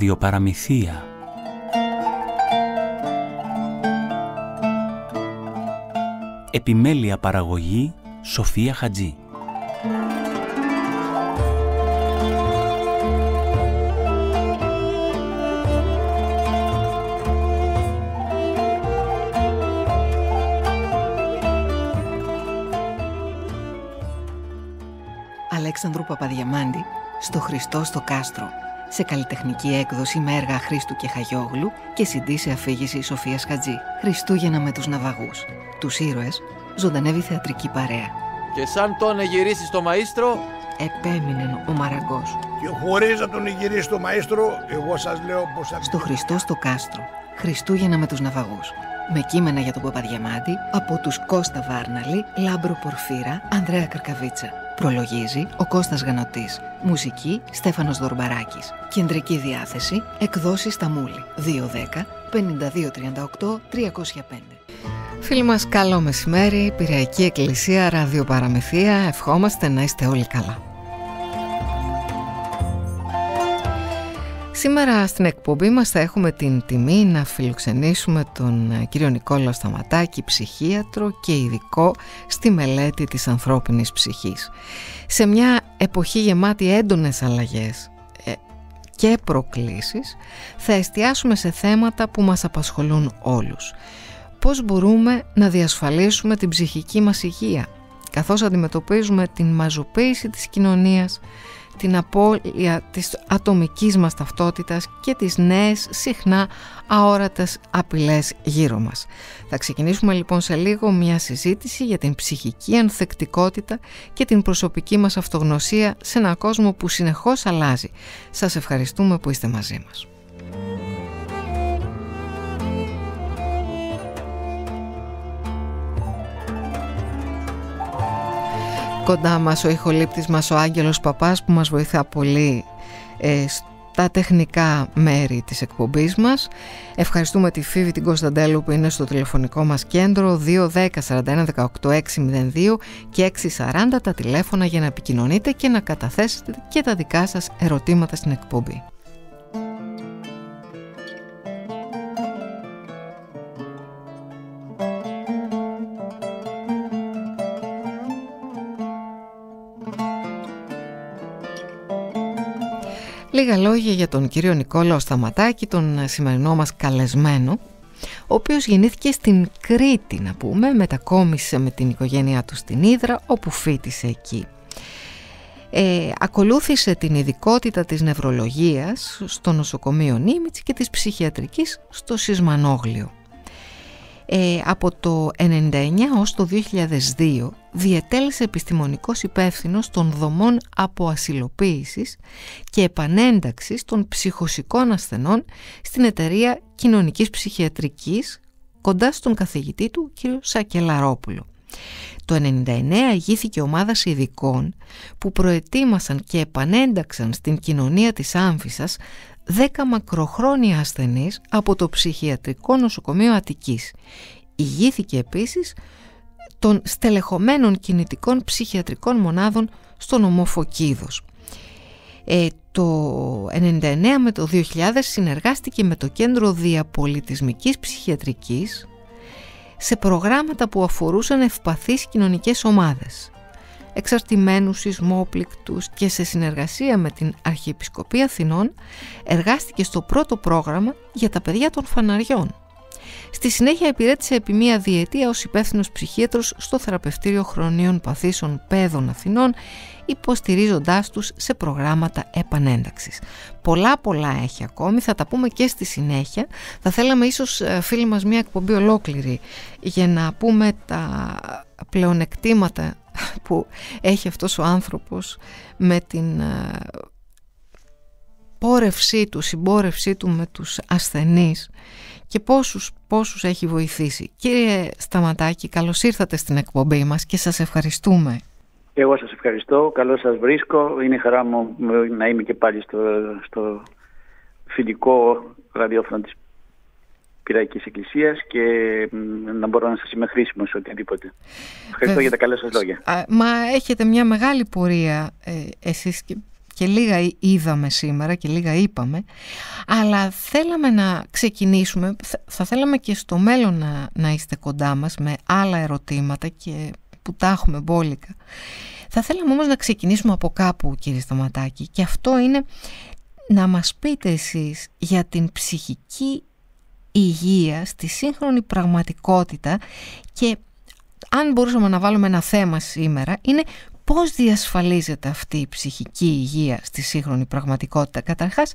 Ραδιοπαραμυθία. Επιμέλεια παραγωγή Σοφία Χατζή. Αλέξανδρου Παπαδιαμάντη στο Χριστό στο Κάστρο σε καλλιτεχνική έκδοση με έργα Χρήστου και Χαγιόγλου και CD σε αφήγηση Σοφίας Χατζή. Χριστούγεννα με τους ναυαγούς. Τους ήρωες ζωντανεύει θεατρική παρέα. Και σαν τον γυρίσει στο μαΐστρο... Επέμεινε ο Μαραγκός. Και χωρίς να τον γυρίσει στο μαΐστρο, εγώ σας λέω πως... Στο Χριστό στο Κάστρο. Χριστούγεννα με τους ναυαγούς. Με κείμενα για τον Παπαδιαμάντη από τους Κώστα Βάρναλη, Λάμπρο Πορφύρα, Ανδρέα Καρκαβίτσα. Προλογίζει ο Κώστας Γανοτής. Μουσική Στέφανος Δορμπαράκης. Κεντρική διάθεση εκδόσεις Σταμούλη. 210 5238 305. Φίλοι μας καλό μεσημέρι, Πυριακή Εκκλησία, Ραδιοπαραμεθεία, ευχόμαστε να είστε όλοι καλά. Σήμερα στην εκπομπή μας θα έχουμε την τιμή να φιλοξενήσουμε τον ε, κύριο Νικόλαο Σταματάκη, ψυχίατρο και ειδικό στη μελέτη της ανθρώπινης ψυχής. Σε μια εποχή γεμάτη έντονες αλλαγές ε, και προκλήσεις θα εστιάσουμε σε θέματα που μας απασχολούν όλους. Πώς μπορούμε να διασφαλίσουμε την ψυχική μας υγεία καθώς αντιμετωπίζουμε την μαζοποίηση της κοινωνίας, την απώλεια της ατομικής μας ταυτότητας και τις νέες συχνά αόρατες απειλές γύρω μας. Θα ξεκινήσουμε λοιπόν σε λίγο μια συζήτηση για την ψυχική ανθεκτικότητα και την προσωπική μας αυτογνωσία σε ένα κόσμο που συνεχώς αλλάζει. Σας ευχαριστούμε που είστε μαζί μας. Κοντά μας ο ηχολήπτης μας ο Άγγελος Παπάς που μας βοηθά πολύ ε, στα τεχνικά μέρη της εκπομπής μας. Ευχαριστούμε τη Φίβη την Κωνσταντέλου που είναι στο τηλεφωνικό μας κέντρο 210 41 18 602 και 640 τα τηλέφωνα για να επικοινωνείτε και να καταθέσετε και τα δικά σας ερωτήματα στην εκπομπή. Λίγα λόγια για τον κύριο Νικόλαο Σταματάκη, τον σημερινό μας καλεσμένο, ο οποίος γεννήθηκε στην Κρήτη να πούμε, μετακόμισε με την οικογένειά του στην Ήδρα όπου φίτησε εκεί. Ε, ακολούθησε την ειδικότητα της νευρολογίας στο νοσοκομείο Νίμιτς και της ψυχιατρικής στο Σισμανόγλιο. Ε, από το 1999 ως το 2002 διετέλεσε επιστημονικός υπεύθυνος των δομών αποασυλοποίησης και επανένταξης των ψυχοσικών ασθενών στην εταιρεία κοινωνικής ψυχιατρικής κοντά στον καθηγητή του κ. Σακελαρόπουλο. Το 1999 ηγήθηκε ομάδας ειδικών που προετοίμασαν και επανένταξαν στην κοινωνία της άμφισας 10 μακροχρόνια ασθενείς από το ψυχιατρικό νοσοκομείο Αττικής. Ηγήθηκε επίσης των στελεχωμένων κινητικών ψυχιατρικών μονάδων στο νομό Φωκίδος. Ε, το 1999 με το 2000 συνεργάστηκε με το Κέντρο Διαπολιτισμικής Ψυχιατρικής σε προγράμματα που αφορούσαν ευπαθείς κοινωνικές ομάδες εξαρτημένους σεισμόπληκτους και σε συνεργασία με την Αρχιεπισκοπή Αθηνών εργάστηκε στο πρώτο πρόγραμμα για τα παιδιά των φαναριών. Στη συνέχεια υπηρέτησε επί μία διετία ως υπεύθυνος ψυχίατρος στο Θεραπευτήριο Χρονίων Παθήσεων Παιδών Αθηνών υποστηρίζοντάς τους σε προγράμματα επανένταξης. Πολλά πολλά έχει ακόμη, θα τα πούμε και στη συνέχεια. Θα θέλαμε ίσως ε, φίλοι μας μια εκπομπή ολόκληρη για να πούμε τα πλεονεκτήματα που έχει αυτός ο άνθρωπος με την ε, πόρευσή του, συμπόρευσή του με τους ασθενείς και πόσους, πόσους έχει βοηθήσει. Κύριε Σταματάκη, καλώς ήρθατε στην εκπομπή μας και σας ευχαριστούμε. Εγώ σας ευχαριστώ, καλώς σας βρίσκω. Είναι χαρά μου να είμαι και πάλι στο, στο φιλικό ραδιόφωνο της Πυραϊκής Εκκλησίας και να μπορώ να σας είμαι χρήσιμος σε οτιδήποτε. Ευχαριστώ για τα καλά σας λόγια. μα έχετε μια μεγάλη πορεία ε, εσείς και, και λίγα είδαμε σήμερα και λίγα είπαμε αλλά θέλαμε να ξεκινήσουμε θα θέλαμε και στο μέλλον να, να είστε κοντά μας με άλλα ερωτήματα και που τα έχουμε μπόλικα. Θα θέλαμε όμως να ξεκινήσουμε από κάπου κύριε Σταματάκη και αυτό είναι να μας πείτε εσείς για την ψυχική υγεία στη σύγχρονη πραγματικότητα και αν μπορούσαμε να βάλουμε ένα θέμα σήμερα είναι πώς διασφαλίζεται αυτή η ψυχική υγεία στη σύγχρονη πραγματικότητα; Καταρχάς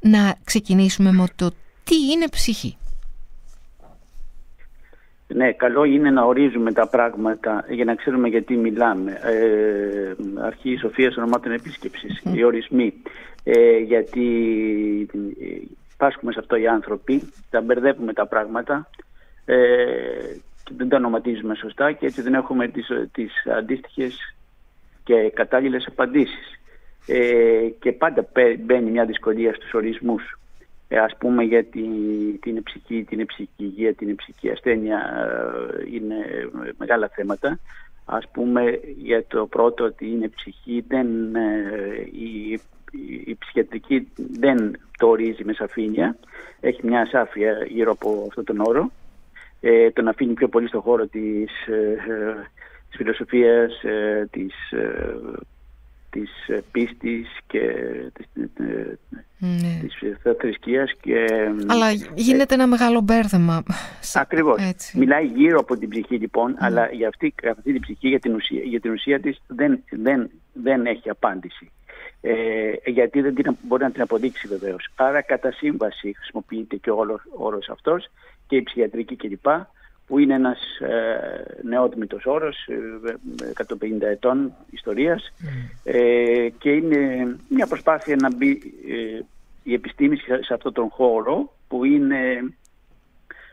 να ξεκινήσουμε με το τι είναι ψυχή. Ναι, καλό είναι να ορίζουμε τα πράγματα για να ξέρουμε γιατί μιλάμε. Ε, αρχή η Σοφία ονομάτων επίσκεψης, οι ορισμοί. Ε, γιατί πάσχουμε σε αυτό οι άνθρωποι, τα μπερδεύουμε τα πράγματα ε, και δεν τα ονοματίζουμε σωστά και έτσι δεν έχουμε τις, τις αντίστοιχες και κατάλληλες απαντήσεις. Ε, και πάντα μπαίνει μια δυσκολία στους ορισμούς. Ε, ας πούμε για την, την ψυχή, την ψυχική υγεία, την ψυχική ασθένεια ε, είναι μεγάλα θέματα. Ας πούμε για το πρώτο ότι είναι ψυχή, δεν, ε, η η ψυχιατρική δεν το ορίζει με σαφήνεια. Έχει μια ασάφεια γύρω από αυτόν τον όρο. Ε, τον αφήνει πιο πολύ στον χώρο της, ε, της φιλοσοφίας, ε, της, ε, της πίστης και της, ναι. της θρησκείας. Και, αλλά γίνεται ένα μεγάλο μπέρδεμα. Ακριβώς. Έτσι. Μιλάει γύρω από την ψυχή λοιπόν, ναι. αλλά για αυτή, αυτή την ψυχή, για την ουσία, για την ουσία της δεν, δεν, δεν έχει απάντηση ε, γιατί δεν την, μπορεί να την αποδείξει βεβαίως. Άρα κατά σύμβαση χρησιμοποιείται και ο όρος αυτός και η ψυχιατρική κλπ που είναι ένας ε, νεότμητος όρος, 150 ε, ετών ιστορίας. Ε, και είναι μια προσπάθεια να μπει ε, η επιστήμη σε αυτόν τον χώρο που είναι,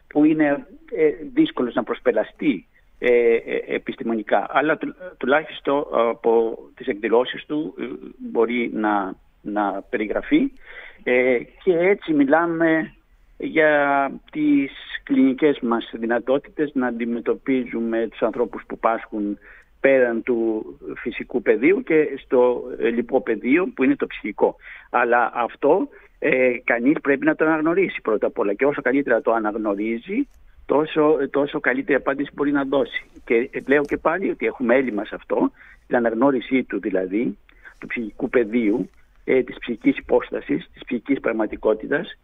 που είναι ε, δύσκολος να προσπελαστεί ε, ε, επιστημονικά. Αλλά τουλάχιστον από τις εκδηλώσεις του ε, μπορεί να, να περιγραφεί. Και έτσι μιλάμε για τις κλινικές μας δυνατότητες να αντιμετωπίζουμε τους ανθρώπους που πάσχουν πέραν του φυσικού πεδίου και στο λοιπό πεδίο που είναι το ψυχικό. Αλλά αυτό ε, κανείς πρέπει να το αναγνωρίσει πρώτα απ' όλα και όσο καλύτερα το αναγνωρίζει τόσο, τόσο καλύτερη απάντηση μπορεί να δώσει. Και λέω και πάλι ότι έχουμε έλλειμμα σε αυτό, την αναγνώρισή του δηλαδή, του ψυχικού πεδίου, ε, της ψυχικής υπόστασης, της ψυχικής πραγματικότητας ε,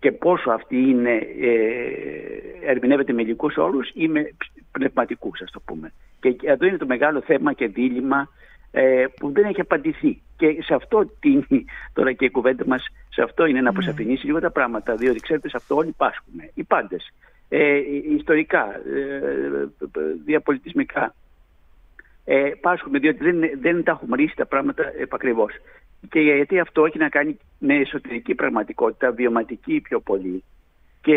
και πόσο αυτή είναι, ε, ερμηνεύεται με υλικούς όρους ή με πνευματικούς ας το πούμε. Και εδώ είναι το μεγάλο θέμα και δίλημα ε, που δεν έχει απαντηθεί. Και σε αυτό την, τώρα και η κουβέντα μας, σε αυτό είναι να ναι. αποσαφηνίσει λίγο τα πράγματα, διότι ξέρετε σε αυτό όλοι πάσχουμε, οι πάντες ε, ιστορικά, ε, διαπολιτισμικά. Ε, πάσχουμε διότι δεν, δεν τα έχουμε ρίξει τα πράγματα επακριβώς. Και γιατί αυτό έχει να κάνει με εσωτερική πραγματικότητα, βιωματική πιο πολύ. Και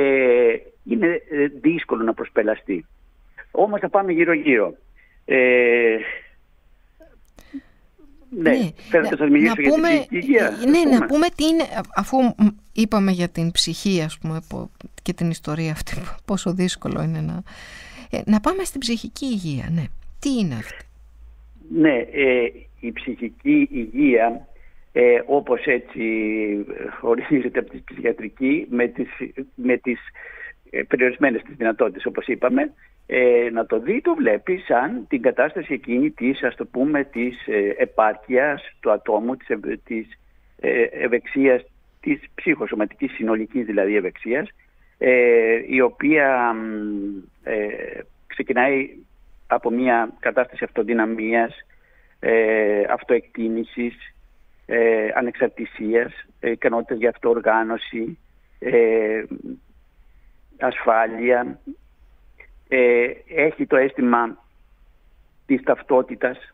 είναι ε, δύσκολο να προσπελαστεί. Όμως θα πάμε γύρω-γύρω. Ε, ναι, ναι. Θέλετε να σας μιλήσω για πούμε, την υγεία. Ναι, να πούμε τι είναι, αφού είπαμε για την ψυχή ας πούμε και την ιστορία αυτή πόσο δύσκολο είναι να... Ε, να πάμε στην ψυχική υγεία, ναι. Τι είναι αυτή; Ναι, ε, η ψυχική υγεία ε, όπως έτσι ορίζεται από τη ψυχιατρική με τις, με τις ε, περιορισμένες τις δυνατότητες όπως είπαμε ε, να το δει το βλέπει σαν την κατάσταση εκείνη της ας το πούμε της ε, επάρκειας του ατόμου της, ευ, της ε, ευεξίας της ψυχοσωματικής συνολικής δηλαδή ευεξίας ε, η οποία ε, ξεκινάει από μια κατάσταση αυτοδυναμίας, ε, αυτοεκτίμησης, ε, ανεξαρτησίας, ε, ικανότητες για αυτοοργάνωση, ε, ασφάλεια, ε, έχει το αίσθημα της ταυτότητας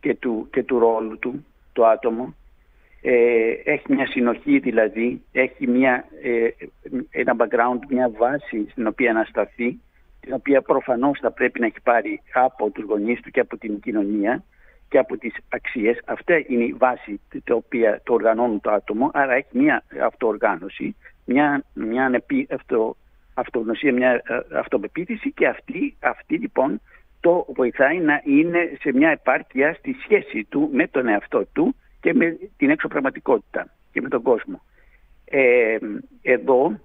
και του, και του ρόλου του, το άτομο. Ε, έχει μια συνοχή δηλαδή, έχει μια, ε, ένα background, μια βάση στην οποία να σταθεί, την οποία προφανώς θα πρέπει να έχει πάρει από τους γονείς του και από την κοινωνία και από τις αξίες. Αυτά είναι η βάση την οποία το οργανώνουν το άτομο, άρα έχει μια αυτοοργάνωση, μια, μια αυτο, αυτογνωσία, μια ε, αυτοπεποίθηση και αυτή, αυτή λοιπόν το βοηθάει να είναι σε μια επάρκεια στη σχέση του με τον εαυτό του και με την έξω πραγματικότητα και με τον κόσμο. Ε, εδώ,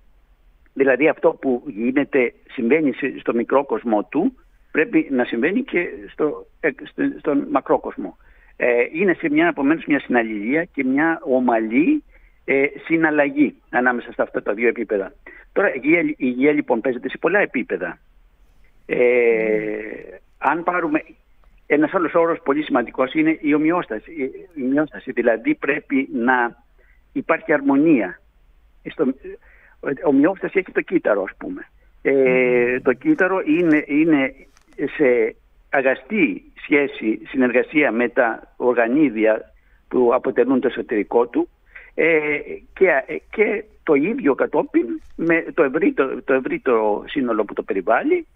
δηλαδή αυτό που γίνεται, συμβαίνει στο μικρό κόσμο του, πρέπει να συμβαίνει και στο, στον μακρό κόσμο. Ε, είναι σε μια, επομένως, μια συναλληλία και μια ομαλή ε, συναλλαγή ανάμεσα στα αυτά τα δύο επίπεδα. Τώρα η υγεία, η υγεία λοιπόν παίζεται σε πολλά επίπεδα. Ε, αν πάρουμε ένας άλλος όρος πολύ σημαντικός είναι η ομοιόσταση. Η ομοιόσταση δηλαδή πρέπει να υπάρχει αρμονία. Στο, ομοιόσταση έχει το κύτταρο ας πούμε. Ε, το κύτταρο είναι, είναι σε αγαστή σχέση, συνεργασία με τα οργανίδια που αποτελούν το εσωτερικό του ε, και, και το ίδιο κατόπιν με το ευρύτερο, το ευρύτερο σύνολο που το περιβάλλει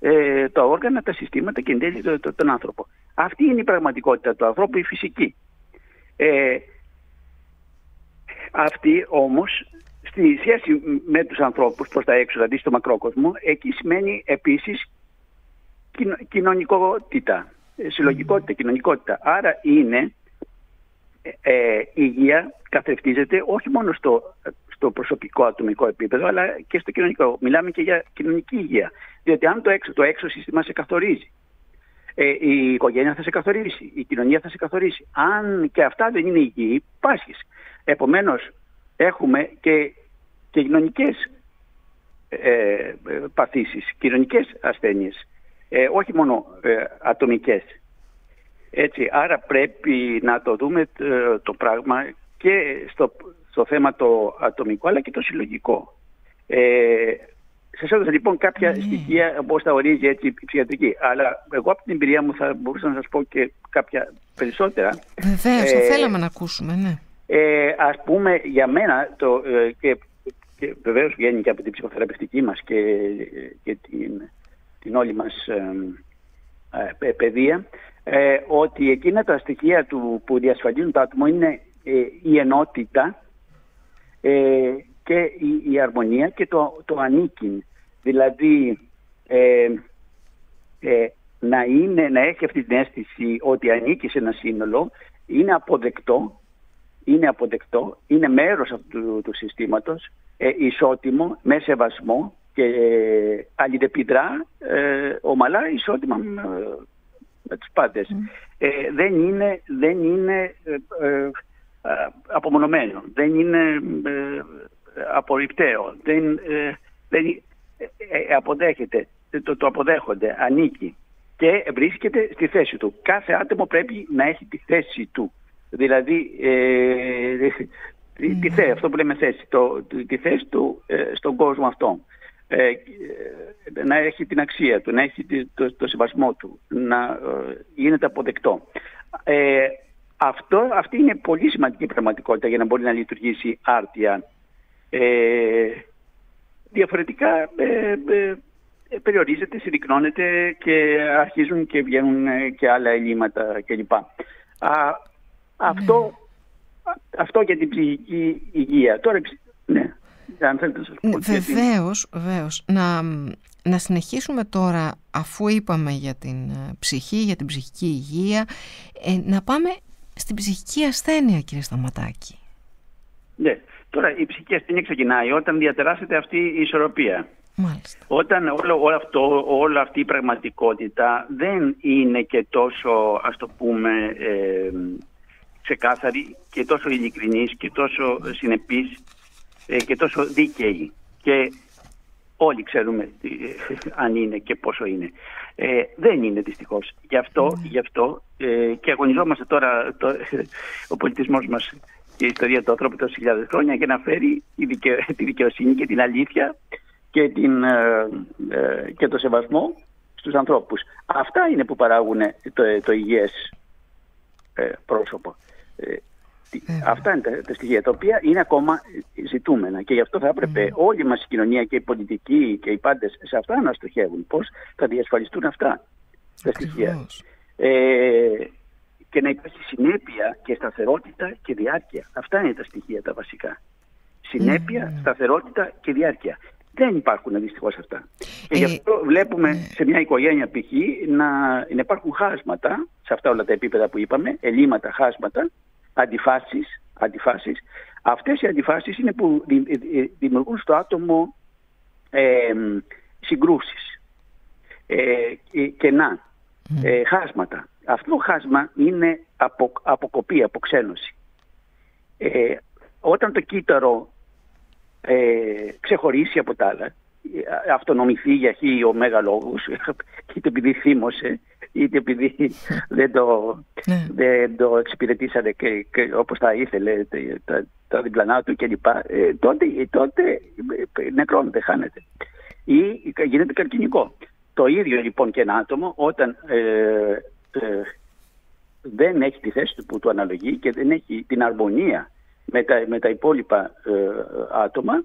ε, τα όργανα, τα συστήματα και εν τέλει το, το, τον άνθρωπο. Αυτή είναι η πραγματικότητα του ανθρώπου, η φυσική. Ε, αυτή όμως στη σχέση με τους ανθρώπους προς τα έξω, δηλαδή στο μακρό κόσμο, εκεί σημαίνει επίσης κοινωνικότητα, ε, συλλογικότητα, κοινωνικότητα. Άρα είναι ε, η υγεία καθευτίζεται όχι μόνο στο, στο προσωπικό ατομικό επίπεδο, αλλά και στο κοινωνικό. Μιλάμε και για κοινωνική υγεία. Διότι αν το έξω, το έξω σύστημα σε καθορίζει, ε, η οικογένεια θα σε καθορίσει, η κοινωνία θα σε καθορίσει. Αν και αυτά δεν είναι υγιή, πάσχεις. Επομένως, έχουμε και, και κοινωνικές ε, παθήσεις, κοινωνικές ασθένειες, ε, όχι μόνο ε, ατομικές. Έτσι, άρα πρέπει να το δούμε ε, το πράγμα και στο, στο θέμα το ατομικό αλλά και το συλλογικό. Ε, Σας έδωσα λοιπόν κάποια ναι. στοιχεία όπως τα ορίζει έτσι η ψυχιατρική. Αλλά εγώ από την εμπειρία μου θα μπορούσα να σας πω και κάποια περισσότερα. Βεβαίως, ε, θέλαμε να ακούσουμε, ναι. Ε, Α πούμε, για μένα, το, ε, και, και βεβαίως βγαίνει και από την ψυχοθεραπευτική μας και, και την, την όλη μας ε, ε, παιδεία, ε, ότι εκείνα τα στοιχεία του που διασφαλίζουν το άτομο είναι ε, η ενότητα ε, και η, η, αρμονία και το, το ανήκειν. Δηλαδή ε, να, είναι, να έχει αυτή την αίσθηση ότι ανήκει σε ένα σύνολο είναι αποδεκτό, είναι αποδεκτό, είναι μέρος αυτού του, του συστήματος, ισότιμο, με σεβασμό και αλληλεπιδρά ομαλά ισότιμα με τους πάντες. Ε, δεν είναι, δεν είναι ε, ε, απομονωμένο, δεν είναι ε, απορριπταίο, δεν, δεν αποδέχεται, το, το αποδέχονται, ανήκει και βρίσκεται στη θέση του. Κάθε άτομο πρέπει να έχει τη θέση του. Δηλαδή, ε, τη, θέση, αυτό που λέμε θέση, το, τη θέση του στον κόσμο αυτό. Ε, να έχει την αξία του, να έχει το, το συμβασμό του, να ε, γίνεται αποδεκτό. Ε, αυτό, αυτή είναι πολύ σημαντική πραγματικότητα για να μπορεί να λειτουργήσει άρτια. Ε, διαφορετικά ε, ε, περιορίζεται, συρρυκνώνεται και αρχίζουν και βγαίνουν και άλλα ελλείμματα κλπ. αυτό, ναι. αυτό για την ψυχική υγεία. Τώρα, ναι. Βεβαίως, βεβαίως. Να, να συνεχίσουμε τώρα, αφού είπαμε για την ε, ψυχή, για την ψυχική υγεία, ε, να πάμε στην ψυχική ασθένεια, κύριε Σταματάκη. Ναι. Τώρα η ψυχική ασθένεια ξεκινάει όταν διατεράσσεται αυτή η ισορροπία. Μάλιστα. Όταν όλο, όλο αυτό, όλη αυτή η πραγματικότητα δεν είναι και τόσο, ας το πούμε, ε, ξεκάθαρη και τόσο ειλικρινής και τόσο συνεπής ε, και τόσο δίκαιοι. Και όλοι ξέρουμε ε, αν είναι και πόσο είναι. Ε, δεν είναι δυστυχώς. Γι' αυτό, mm. γι αυτό ε, και αγωνιζόμαστε τώρα το, ο πολιτισμός μας και η ιστορία του ανθρώπου τόσες χιλιάδες χρόνια για να φέρει τη δικαιοσύνη και την αλήθεια και, την, και το σεβασμό στους ανθρώπους. Αυτά είναι που παράγουν το, το υγιές πρόσωπο. Ε, αυτά είναι τα, τα, στοιχεία τα οποία είναι ακόμα ζητούμενα και γι' αυτό θα έπρεπε όλη μας η κοινωνία και οι πολιτικοί και οι πάντες σε αυτά να στοχεύουν. Πώς θα διασφαλιστούν αυτά τα στοιχεία. Ε, και να υπάρχει συνέπεια και σταθερότητα και διάρκεια. Αυτά είναι τα στοιχεία τα βασικά. Συνέπεια, σταθερότητα και διάρκεια. Δεν υπάρχουν δυστυχώς αυτά. Και γι' ε, αυτό βλέπουμε ναι. σε μια οικογένεια π.χ. Να, να υπάρχουν χάσματα σε αυτά όλα τα επίπεδα που είπαμε, ελλείμματα, χάσματα, αντιφάσεις, αντιφάσεις. Αυτές οι αντιφάσεις είναι που δημιουργούν στο άτομο ε, συγκρούσεις, ε, κενά, ε, χάσματα. Αυτό το χάσμα είναι απο, αποκοπή, αποξένωση. Ε, όταν το κύτταρο ε, ξεχωρίσει από τα άλλα, ε, αυτονομηθεί για χι ο λόγους, είτε επειδή θύμωσε, είτε επειδή δεν το, ναι. δεν το εξυπηρετήσανε και, και όπως θα ήθελε τα, τα διπλανά του κλπ. Ε, τότε, τότε νεκρώνεται, χάνεται. Ή γίνεται καρκινικό. Το ίδιο λοιπόν και ένα άτομο όταν ε, ε, δεν έχει τη θέση του που του αναλογεί και δεν έχει την αρμονία με τα, με τα υπόλοιπα ε, άτομα,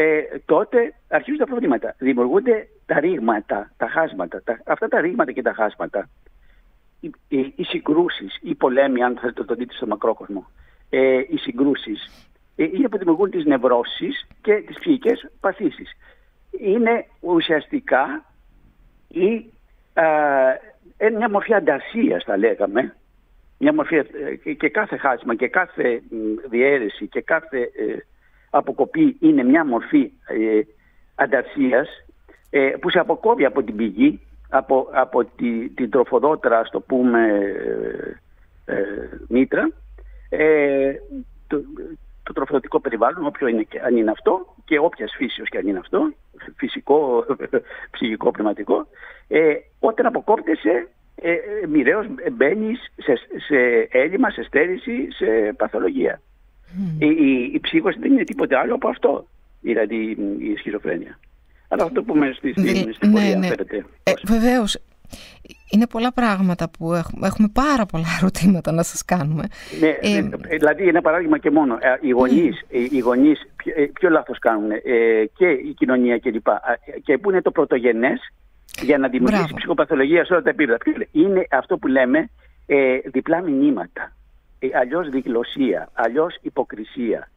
ε, τότε αρχίζουν τα προβλήματα. Δημιουργούνται τα ρήγματα, τα χάσματα. Τα, αυτά τα ρήγματα και τα χάσματα, οι, οι, οι συγκρούσεις, οι πολέμοι, αν θέλετε το δείτε στο μακρόκοσμο, ε, οι συγκρούσεις, ε, είναι που δημιουργούν τις νευρώσεις και τις ψυχικές παθήσεις. Είναι ουσιαστικά η, ε, μια μορφή ανταρσίας θα λέγαμε, μια μορφή, ε, και κάθε χάσμα και κάθε διαίρεση και κάθε ε, αποκοπή είναι μια μορφή ε, ανταρσίας ε, που σε αποκόβει από την πηγή, από, από τη, την τροφοδότρα, ας το πούμε, ε, μήτρα, το, το τροφοδοτικό περιβάλλον, όποιο είναι και αν είναι αυτό και όποιας φύσεως και αν είναι αυτό, φυσικό, ψυχικό, πνευματικό, ε, όταν αποκόπτεσαι ε, ε, μοιραίως μπαίνεις σε, σε έλλειμμα, σε στέρηση, σε παθολογία. Η, η, η ψύχωση δεν είναι τίποτε άλλο από αυτό, δηλαδή η σχιζοφρένεια. Αλλά αυτό που με στη, στην, στην ναι, πορεία ναι. φέρετε. Ε, βεβαίως, είναι πολλά πράγματα που έχουμε, έχουμε πάρα πολλά ερωτήματα να σας κάνουμε. Ναι, ε, δηλαδή ένα παράδειγμα και μόνο. Ε, οι γονείς, ναι. οι γονείς ποιο, ποιο λάθος κάνουν ε, και η κοινωνία κλπ. Και, και πού είναι το πρωτογενές για να δημιουργήσει Μπράβο. ψυχοπαθολογία σε όλα τα επίπεδα. Είναι αυτό που λέμε ε, διπλά μηνύματα. Ε, αλλιώς διγλωσία, αλλιώς υποκρισία.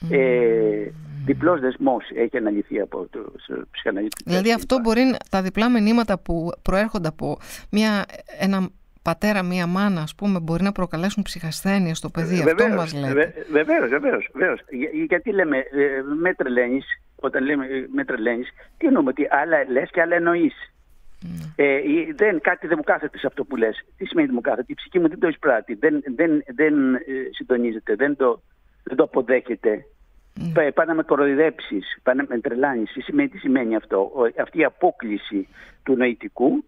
Mm. Ε, διπλός δεσμός έχει αναλυθεί από το ψυχαναλύτη. Δηλαδή αυτό μπορεί, τα διπλά μηνύματα που προέρχονται από μια, ένα πατέρα, μία μάνα, ας πούμε, μπορεί να προκαλέσουν ψυχασθένεια στο παιδί. Βεβαίως, αυτό μας λέτε. Βεβαίως, βεβαίως, βεβαίως. γιατί λέμε ε, με τρελαίνεις, όταν λέμε ε, με τρελαίνεις, τι εννοούμε, ότι άλλα λες και άλλα εννοείς. Ε, δεν, κάτι δεν μου κάθεται σε αυτό που λες. Τι σημαίνει δεν μου κάθεται; Η ψυχή μου δεν το εισπράττει. Δεν, δεν, δεν ε, συντονίζεται. Δεν το, δεν το αποδέχεται. Mm. Πάει να με κοροϊδέψεις, πάει να με τρελάνεις. Τι σημαίνει, τι σημαίνει αυτό; Αυτή η απόκληση του νοητικού,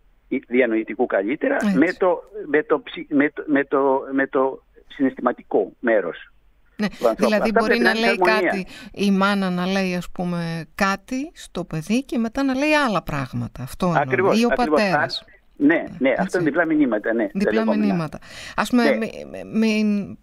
διανοητικού καλύτερα, με το, με, το, με, το, με, το, με το συναισθηματικό μέρος. Ναι, δηλαδή μπορεί να λέει κάτι, η μάνα να λέει ας πούμε κάτι στο παιδί και μετά να λέει άλλα πράγματα. Αυτό ακριβώς, Ή ο ακριβώς. πατέρας. Ναι, ναι, αυτό είναι διπλά μηνύματα. Ναι, διπλά μηνύματα. Ας πούμε, ναι. μην,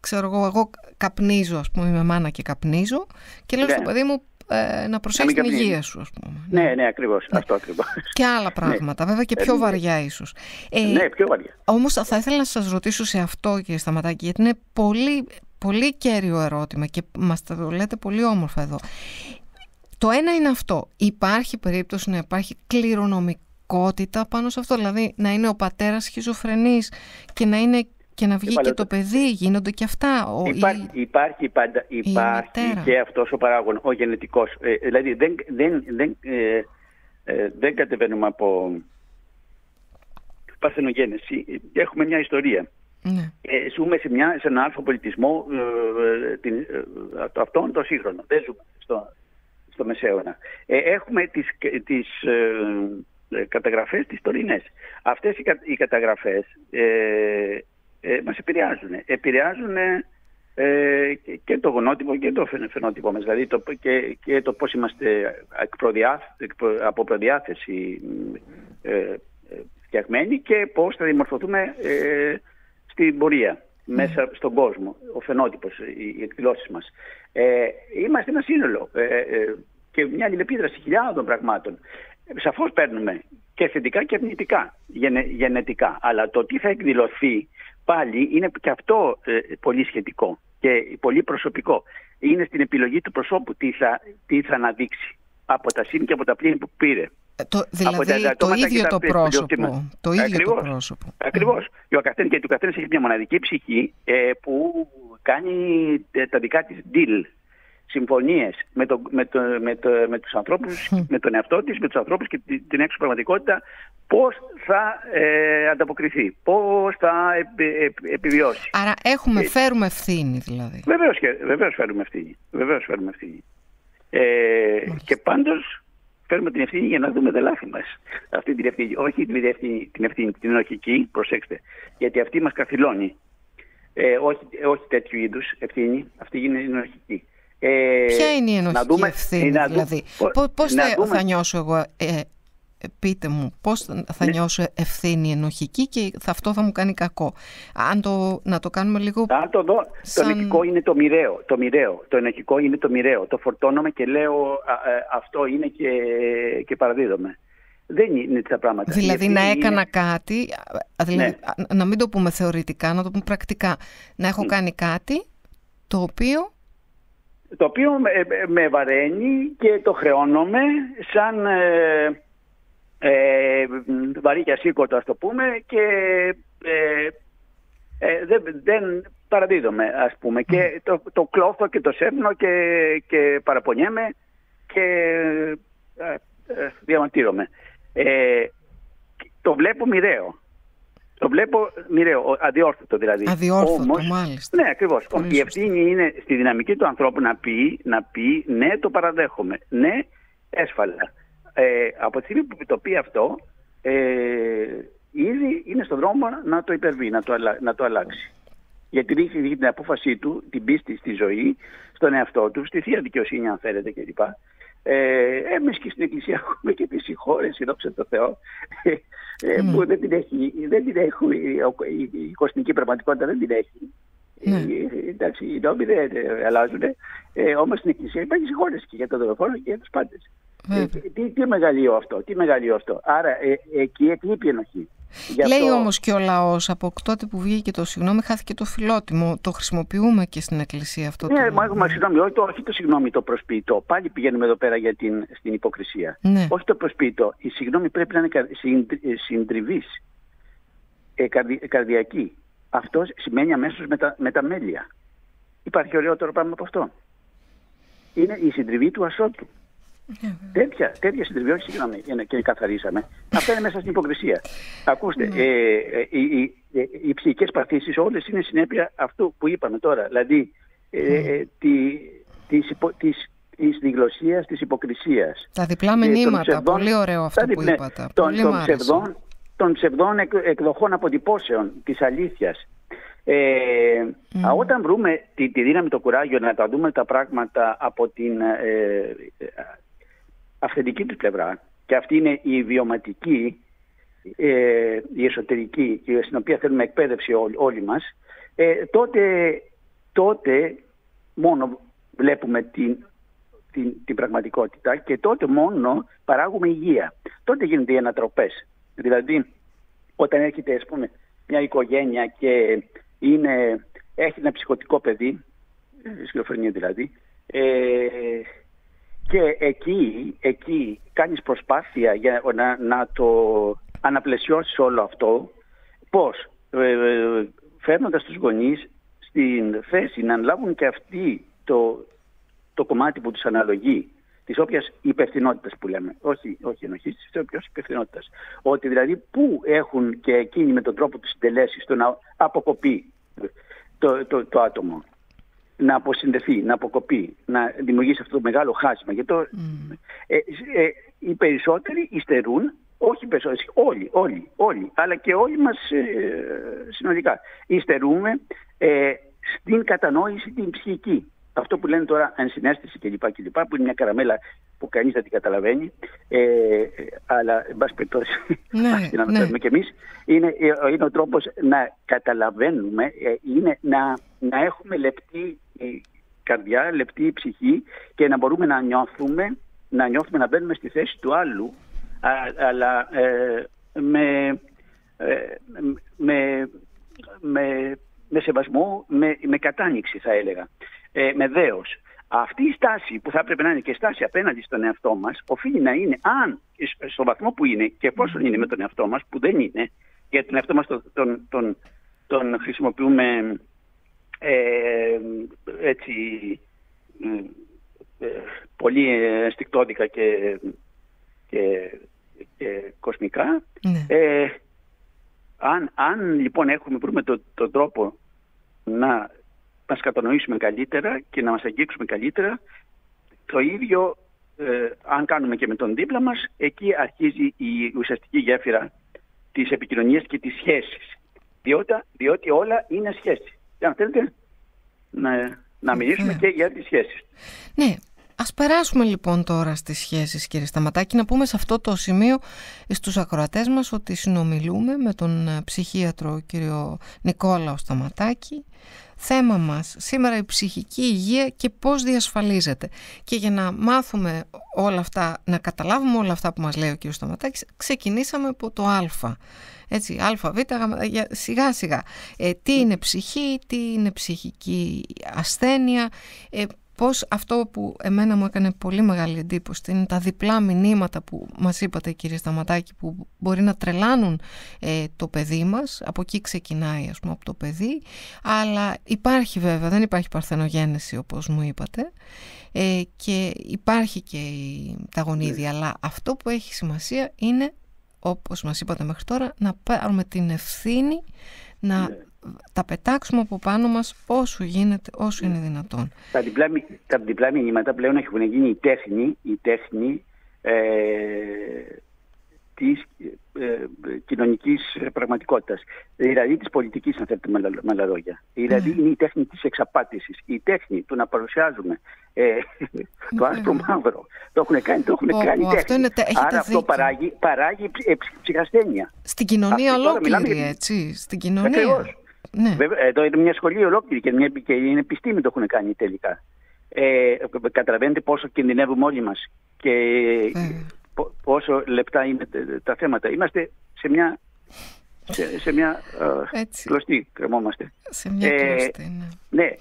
ξέρω εγώ, εγώ καπνίζω, ας πούμε, είμαι μάνα και καπνίζω και λέω ναι. στο παιδί μου ε, να προσέχεις την υγεία σου, ας πούμε. Ναι, ναι, ακριβώς. Ναι. Αυτό ακριβώς. Και άλλα πράγματα, βέβαια και πιο ε, βαριά ίσως. Ε, ναι, πιο βαριά. Όμως θα ήθελα να σας ρωτήσω σε αυτό, κύριε Σταματάκη, γιατί είναι πολύ πολύ κέριο ερώτημα και μας το λέτε πολύ όμορφα εδώ. Το ένα είναι αυτό. Υπάρχει περίπτωση να υπάρχει κληρονομικότητα πάνω σε αυτό, δηλαδή να είναι ο πατέρας σχιζοφρενής και να είναι και να βγει και το παιδί, γίνονται και αυτά. Ο, υπάρχει, η, υπάρχει, πάντα, υπάρχει και αυτός ο παράγον, ο γενετικός. Ε, δηλαδή δεν, δεν, δεν, ε, ε, δεν κατεβαίνουμε από παρθενογένεση. Έχουμε μια ιστορία. Ναι. Ε, ζούμε σε, μια, σε έναν άνθρωπο πολιτισμό ε, ε την, ε, αυτόν το σύγχρονο. Δεν ζούμε στο, στο Μεσαίωνα. Ε, έχουμε τις, τις καταγραφές τις τωρινές. Αυτές οι, οι καταγραφές μας επηρεάζουν. Επηρεάζουν και το γονότυπο και το φαινότυπο μας. Δηλαδή το, και, και το πώς είμαστε από προδιάθεση φτιαγμένοι και πώς θα δημορφωθούμε στην πορεία, μέσα στον κόσμο, ο φαινότυπος, οι, οι εκδηλώσεις μας. Ε, είμαστε ένα σύνολο ε, ε, και μια αλληλεπίδραση χιλιάδων πραγμάτων. Σαφώς παίρνουμε και θετικά και αρνητικά, γενετικά. Αλλά το τι θα εκδηλωθεί πάλι είναι και αυτό ε, πολύ σχετικό και πολύ προσωπικό. Είναι στην επιλογή του προσώπου τι θα, τι θα αναδείξει από τα σύν και από τα πλήν που πήρε. Ε, το, δηλαδή το ίδιο το πρόσωπο. Το ίδιο Ακριβώς. το πρόσωπο. Ακριβώς. Και ο καθένας, και ο καθένας έχει μια μοναδική ψυχή ε, που κάνει ε, τα δικά της deal, συμφωνίες με, το, με, το, με, το, με τους ανθρώπους, με τον εαυτό της, με τους ανθρώπους και τη- την έξω πραγματικότητα, πώς θα ε, ανταποκριθεί, πώς θα επι- επι- επιβιώσει. Άρα έχουμε, φέρουμε ευθύνη δηλαδή. Βεβαίως, και- βεβαίως φέρουμε ευθύνη. Βεβαίως φέρουμε ευθύνη. Ε, και πάντως φέρουμε την ευθύνη για να δούμε τα λάθη μας. Αυτή την ευθύνη, όχι την ευθύνη, την ευθύνη την ενοχική, προσέξτε, γιατί αυτή μας καθυλώνει. Ε, όχι, όχι τέτοιου είδους ευθύνη, αυτή είναι η ενοχική. Ε, Ποια είναι η να ενοχική δούμε- ευθύνη να δου- δηλαδή; πο- Πώς, πώς να θα, δούμε- θα νιώσω εγώ, ε, ε, πείτε μου, πώς θα- θα Ναι. νιώσω ευθύνη ενοχική και θα, αυτό θα μου κάνει κακό. Αν το, να το κάνουμε λίγο... Αν το δω, Σαν- το ενοχικό είναι το μοιραίο, το μοιραίο. Το ενοχικό είναι το μοιραίο. Το φορτώνομαι και λέω α, ε, αυτό είναι και, και παραδίδομαι. Δεν είναι έτσι τα πράγματα. Η Δηλαδή να ευθύνη έκανα είναι- κάτι, α, δηλαδή, Ναι. α, να μην το πούμε θεωρητικά, να το πούμε πρακτικά. Να έχω κάνει κάτι το οποίο το οποίο με, με βαραίνει και το χρεώνομαι σαν ε, ε, βαρύ και ασήκωτο ας το πούμε και ε, ε, δεν, δεν παραδίδομαι ας πούμε και το, το κλώθω και το σέρνω και, και παραπονιέμαι και ε, ε, διαμαρτύρομαι. Ε, το βλέπω μοιραίο. Το βλέπω μοιραίο, ο- αδιόρθωτο δηλαδή. αδιόρθωτο Όμως- μάλιστα. ναι, ακριβώς. Πολύ Η σωστά. ευθύνη είναι στη δυναμική του ανθρώπου να πει, να πει ναι, το παραδέχομαι. Ναι, έσφαλα. Ε, από τη στιγμή που το πει αυτό, ε, ήδη είναι στον δρόμο να το υπερβεί, να το, αλλα- να το αλλάξει. Γιατί δείχνει την απόφασή του, την πίστη στη ζωή, στον εαυτό του, στη θεία δικαιοσύνη, αν θέλετε κλπ. Ε, εμείς και στην Εκκλησία έχουμε και τη συγχώρεση, δόξα τω Θεώ, ε, που δεν την έχει, δεν την έχουν, η, η, η κοσμική πραγματικότητα δεν την έχει. Ναι. Ε, εντάξει, οι νόμοι δεν ε, αλλάζουν. Ε, Όμως στην Εκκλησία υπάρχει συγχώρεση και για τον δολοφόνο και για τους πάντες. Βέβαια. τι, τι μεγαλείο αυτό, τι μεγαλείο αυτό. Άρα ε, εκεί εκλείπει η ενοχή; Γι' Λέει αυτό- όμως και ο λαός από τότε που βγήκε το συγγνώμη χάθηκε το φιλότιμο. Το χρησιμοποιούμε και στην εκκλησία αυτό. Ναι, το... μα, μα συγγνώμη, όχι το, όχι το συγγνώμη το προσποιητό. Πάλι πηγαίνουμε εδώ πέρα για την, στην υποκρισία. Ναι. Όχι το προσποιητό. Η συγγνώμη πρέπει να είναι κα- συντρι- συντριβής, ε, καρδι, καρδιακή. Αυτό σημαίνει αμέσως με τα, με τα μέλια. Υπάρχει ωραιότερο πράγμα από αυτό. Είναι η συντριβή του ασώτου. Ναι, τέτοια, τέτοια συντριβή, όχι συγγνώμη, για να- και καθαρίσαμε. Αυτά είναι μέσα στην υποκρισία. Ακούστε, Ναι. ε, ε, οι, οι, ε, οι ψυχικές παθήσεις όλες είναι συνέπεια αυτού που είπαμε τώρα. Δηλαδή, ε, Ναι. ε, τη, της, υπο, της, της διγλωσίας, της υποκρισίας. Τα διπλά και των μηνύματα. ψευδών- Πολύ ωραίο αυτό τα που διπλά- είπατε. Των, Πολύ των μ' άρεσε. ψευδών, των ψευδών εκ- εκδοχών αποτυπώσεων της αλήθειας. Ε, α, όταν βρούμε τη, τη δύναμη, το κουράγιο να τα δούμε τα πράγματα από την ε, ε, αυθεντική του πλευρά και αυτή είναι η βιωματική, ε, η εσωτερική, η- στην οποία θέλουμε εκπαίδευση όλοι, όλοι μας, ε, τότε, τότε μόνο βλέπουμε την, την, την πραγματικότητα και τότε μόνο παράγουμε υγεία. Τότε γίνονται οι ανατροπές. Δηλαδή, όταν έρχεται ας πούμε, μια οικογένεια και είναι, έχει ένα ψυχοτικό παιδί, ε, σκυλοφρενία δηλαδή, ε, και εκεί, εκεί κάνεις προσπάθεια για να, να το αναπλαισιώσεις όλο αυτό. Πώς; Ε, ε, φέρνοντας τους γονείς στην θέση να αναλάβουν και αυτοί το, το κομμάτι που τους αναλογεί της όποιας υπευθυνότητας που λέμε, όχι, όχι ενοχής, της όποιας υπευθυνότητας. Ότι δηλαδή πού έχουν και εκείνοι με τον τρόπο του συντελέσεις στο να αποκοπεί το, το, το άτομο να αποσυνδεθεί, να αποκοπεί, να δημιουργήσει αυτό το μεγάλο χάσμα. Γιατί το, ε, ε, οι περισσότεροι υστερούν, όχι οι περισσότεροι, όλοι, όλοι, όλοι, αλλά και όλοι μας ε, συνολικά. Υστερούμε ε, στην κατανόηση την ψυχική. Αυτό που λένε τώρα ενσυναίσθηση κλπ. κλπ που είναι μια καραμέλα που κανείς δεν την καταλαβαίνει, ε, ε, αλλά εν πάση περιπτώσει Ναι, ας την ναι. αναφέρουμε κι εμείς, είναι, ε, είναι ο τρόπος να καταλαβαίνουμε, ε, είναι να, να έχουμε λεπτή ε, καρδιά, λεπτή ψυχή και να μπορούμε να νιώθουμε, να νιώθουμε να μπαίνουμε στη θέση του άλλου, α, αλλά ε, με, ε, με, με, με σεβασμό, με, με κατάνοιξη θα έλεγα, ε, με δέος. αυτή η στάση που θα έπρεπε να είναι και στάση απέναντι στον εαυτό μας οφείλει να είναι αν στο βαθμό που είναι και εφόσον είναι με τον εαυτό μας που δεν είναι γιατί τον εαυτό μας τον, τον, τον, τον χρησιμοποιούμε ε, έτσι ε, πολύ αισθηκτόδικα και, και, και κοσμικά. Ναι. Ε, αν, αν λοιπόν έχουμε βρούμε τον το τρόπο να μας κατανοήσουμε καλύτερα και να μας αγγίξουμε καλύτερα, το ίδιο ε, αν κάνουμε και με τον δίπλα μας, εκεί αρχίζει η ουσιαστική γέφυρα της επικοινωνίας και της σχέσης. Διότι, διότι όλα είναι σχέση. Και αν θέλετε να, να μιλήσουμε και για τις σχέσεις. Ναι, Ας περάσουμε λοιπόν τώρα στις σχέσεις κύριε Σταματάκη. Να πούμε σε αυτό το σημείο στους ακροατές μας ότι συνομιλούμε με τον ψυχίατρο κύριο Νικόλαο Σταματάκη. Θέμα μας σήμερα η ψυχική υγεία και πώς διασφαλίζεται. Και για να μάθουμε όλα αυτά να καταλάβουμε όλα αυτά που μας λέει ο κύριος Σταματάκης ξεκινήσαμε από το α. Έτσι, α, β, σιγά σιγά. Ε, τι είναι ψυχή, τι είναι ψυχική ασθένεια, ε, πώς αυτό που εμένα μου έκανε πολύ μεγάλη εντύπωση είναι τα διπλά μηνύματα που μας είπατε κύριε Σταματάκη που μπορεί να τρελάνουν ε, το παιδί μας, από εκεί ξεκινάει ας πούμε από το παιδί, αλλά υπάρχει βέβαια, δεν υπάρχει παρθενογένεση όπως μου είπατε ε, και υπάρχει και τα γονίδια, ναι. αλλά αυτό που έχει σημασία είναι όπως μας είπατε μέχρι τώρα να πάρουμε την ευθύνη να ναι τα πετάξουμε από πάνω μας όσο γίνεται, όσο είναι δυνατόν. Τα διπλά, τα διπλά μηνύματα πλέον έχουν γίνει η τέχνη, η τέχνη ε, της ε, κοινωνικής πραγματικότητας. Δηλαδή της πολιτικής, αν θέλετε με άλλα λόγια. Δηλαδή ναι. είναι η τέχνη της εξαπάτησης. Η τέχνη του να παρουσιάζουμε ε, το άσπρο μαύρο. Το έχουν κάνει, το έχουν κάνει τέχνη. Αυτό είναι, Άρα αυτό παράγει, παράγει ψυχασθένεια. Στην κοινωνία ολόκληρη, έτσι. Στην κοινωνία. Ακριβώς. Ναι. Βέβαια, εδώ είναι μια σχολή ολόκληρη και, μια, και είναι επιστήμη το έχουν κάνει τελικά. Ε, καταλαβαίνετε πόσο κινδυνεύουμε όλοι μας και πόσο λεπτά είναι τα θέματα. Είμαστε σε μια, σε, σε μια Έτσι. κλωστή κρεμόμαστε. Σε μια ε, κλωστή, ναι. ναι.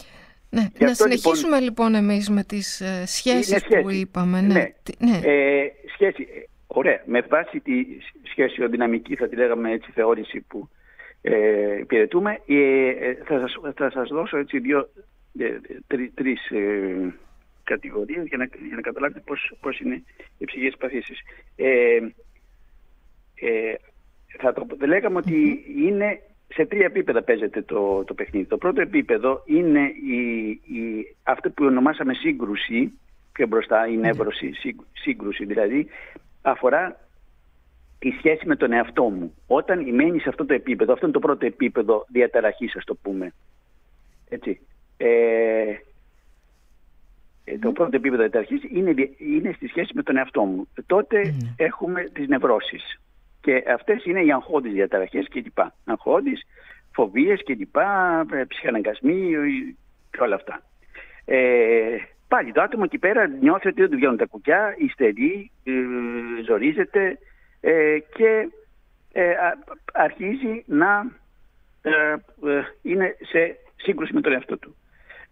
Ναι. Να λοιπόν- συνεχίσουμε λοιπόν, λοιπόν εμείς με τις ε, σχέσεις που είπαμε. Ναι. ναι. ναι. Ε, σχέση, ωραία. Με βάση τη σχέσιο-δυναμική θα τη λέγαμε έτσι θεώρηση που ε, υπηρετούμε. Ε, ε, θα, σας, θα σας δώσω έτσι δύο, ε, τρι, τρεις ε, κατηγορίες για να, για να καταλάβετε πώς, πώς είναι οι ψυχικές παθήσεις. Ε, ε, θα το λέγαμε ότι είναι σε τρία επίπεδα παίζεται το, το παιχνίδι. Το πρώτο επίπεδο είναι η, η, αυτό που ονομάσαμε σύγκρουση, πιο μπροστά η νεύρωση, σύγκρουση δηλαδή, αφορά τη σχέση με τον εαυτό μου. Όταν μένει σε αυτό το επίπεδο, αυτό είναι το πρώτο επίπεδο διαταραχής, ας το πούμε. Έτσι. Ε, ε το πρώτο επίπεδο διαταραχής είναι, είναι στη σχέση με τον εαυτό μου. Τότε έχουμε τις νευρώσεις. Και αυτές είναι οι αγχώδεις διαταραχές κλπ. Αγχώδεις, φοβίες κλπ. Ε, ψυχαναγκασμοί και όλα αυτά. Ε, πάλι το άτομο εκεί πέρα νιώθει ότι δεν του βγαίνουν τα κουκιά, υστερεί, ε, ζορίζεται, ε, και ε, αρχίζει να ε, είναι σε σύγκρουση με τον εαυτό του.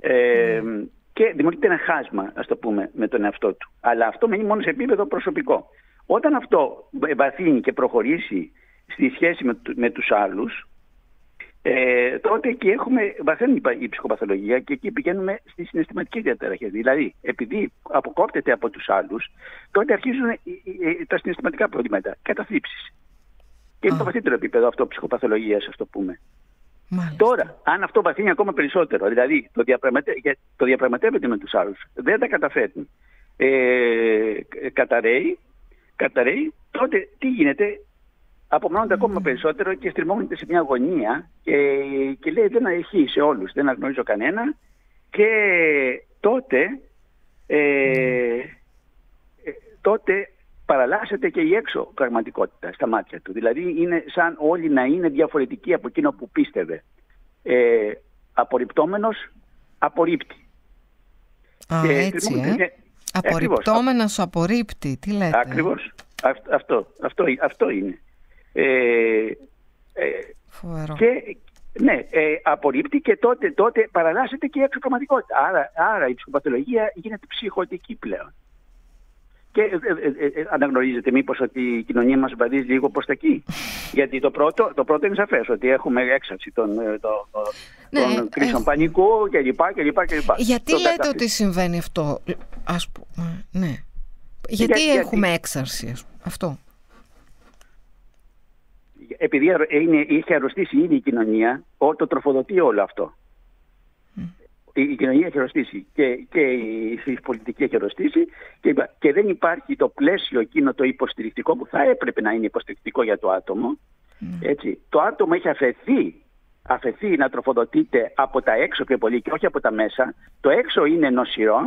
Mm. Και δημιουργείται ένα χάσμα, ας το πούμε, με τον εαυτό του. Αλλά αυτό μένει μόνο σε επίπεδο προσωπικό. Όταν αυτό βαθύνει και προχωρήσει στη σχέση με, με τους άλλους, ε, τότε εκεί έχουμε, βαθαίνει η ψυχοπαθολογία και εκεί πηγαίνουμε στις συναισθηματικές διαταραχές. Δηλαδή, επειδή αποκόπτεται από τους άλλους, τότε αρχίζουν τα συναισθηματικά προβλήματα, καταθλίψεις. Και είναι το βαθύτερο επίπεδο αυτό ψυχοπαθολογίας, ας το πούμε. Μάλιστα. Τώρα, αν αυτό βαθύνει ακόμα περισσότερο, δηλαδή το, διαπραγματε... το διαπραγματεύεται με τους άλλους, δεν τα καταφέρνει, ε, καταραίει, καταραίει, τότε τι γίνεται, απομονώνεται ακόμα περισσότερο και στριμώγεται σε μια αγωνία και, και λέει δεν έχει σε όλους, δεν αγνωρίζω κανένα και τότε, ε, ε, τότε παραλλάσσεται και η έξω πραγματικότητα στα μάτια του. Δηλαδή είναι σαν όλοι να είναι διαφορετικοί από εκείνο που πίστευε. Ε, απορριπτόμενος απορρίπτει. Α, έτσι, ε. Απορριπτόμενος απορρίπτει, τι λέτε. Ακριβώς. Αυτό, αυτό, αυτό είναι. Ε, ε, και ναι, ε, απορρίπτει και τότε, τότε παραλλάσσεται και η εξωπραγματικότητα. Άρα, άρα η ψυχοπαθολογία γίνεται ψυχοτική πλέον. Και ε, ε, ε, αναγνωρίζετε μήπως ότι η κοινωνία μας βαδίζει λίγο προς τα εκεί. Γιατί το πρώτο, το πρώτο είναι σαφές ότι έχουμε έξαρση των, το, ναι, των κρίσεων πανικού κλπ. Γιατί το λέτε ότι συμβαίνει αυτό, ας πούμε, ναι. Γιατί για, έχουμε γιατί... έξαρση αυτό. Επειδή είναι, είχε αρρωστήσει ήδη η κοινωνία, το τροφοδοτεί όλο αυτό η κοινωνία έχει αρρωστήσει και, και η πολιτική έχει αρρωστήσει και, και δεν υπάρχει το πλαίσιο εκείνο το υποστηρικτικό που θα έπρεπε να είναι υποστηρικτικό για το άτομο. Ναι. Έτσι. Το άτομο έχει αφαιθεί, αφαιθεί να τροφοδοτείται από τα έξω πιο πολύ και όχι από τα μέσα. Το έξω είναι νοσηρό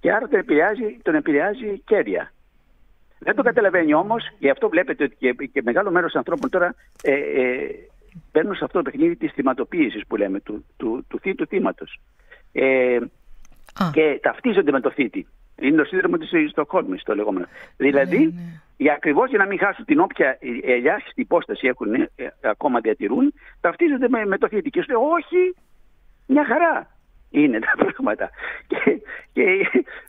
και άρα τον επηρεάζει, τον επηρεάζει κέρια. Δεν το καταλαβαίνει όμως, γι' αυτό βλέπετε ότι και, και μεγάλο μέρος ανθρώπων τώρα ε, ε, μπαίνουν σε αυτό το παιχνίδι της θυματοποίησης που λέμε, του, του, του θήτου θύματος. Ε, και ταυτίζονται με το θήτη. Είναι το σύνδρομο της Στοκχόλμης το λεγόμενο. Δηλαδή, ναι, ναι. Για ακριβώς για να μην χάσουν την όποια ελάχιστη υπόσταση έχουν, ε, ακόμα διατηρούν, ταυτίζονται με, με το θήτη. Και σου λέει, Όχι, μια χαρά είναι τα πράγματα. Και, και,